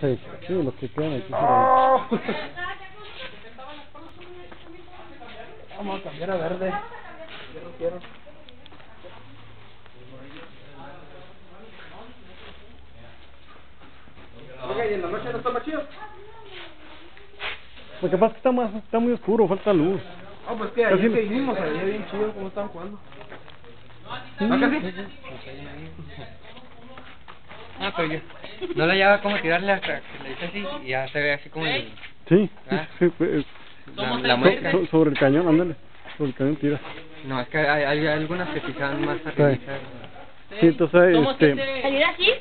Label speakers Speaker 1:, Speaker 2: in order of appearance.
Speaker 1: Sí, sí, los que quedan aquí.
Speaker 2: Vamos a cambiar a verde. Yo no quiero. Oiga, ¿y en la noche no está más chido?
Speaker 1: Lo que pasa es que está, más, está muy oscuro, falta luz.
Speaker 2: Ah, pues que ayer que vimos, ayer bien chido cómo estaban jugando.
Speaker 1: Sí.
Speaker 2: ¿Ah?
Speaker 3: Ah, pero yo no le hallaba cómo tirarle hasta que le hice así y ya se ve así como el,
Speaker 1: Sí,
Speaker 3: Ah.
Speaker 1: sí,
Speaker 3: la, la
Speaker 1: so- sobre el cañón, ándale. Sobre el cañón tira.
Speaker 3: No, es que hay, hay algunas que pisaban más arriba.
Speaker 1: Sí, entonces, este...
Speaker 4: ¿Ayuda así?